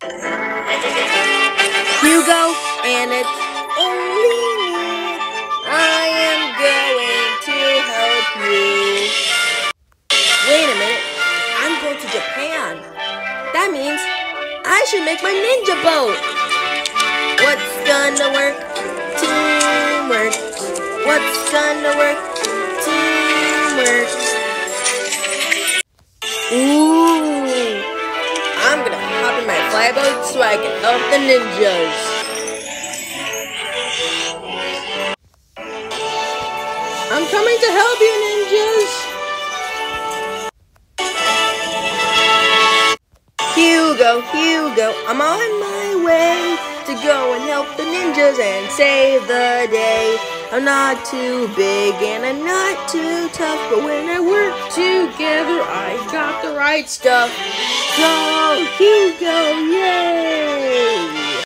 Hugo, and it's only me. I am going to help you. Wait a minute. I'm going to Japan. That means I should make my ninja boat. What's gonna work? Teamwork. What's gonna work? Teamwork. Ooh. Hop in my flyboat so I can help the ninjas. I'm coming to help you, ninjas. Hugo, Hugo, I'm on my way to go and help the ninjas and save the day. I'm not too big and I'm not too tough, but when I work together, I got the right stuff. Go, Hugo,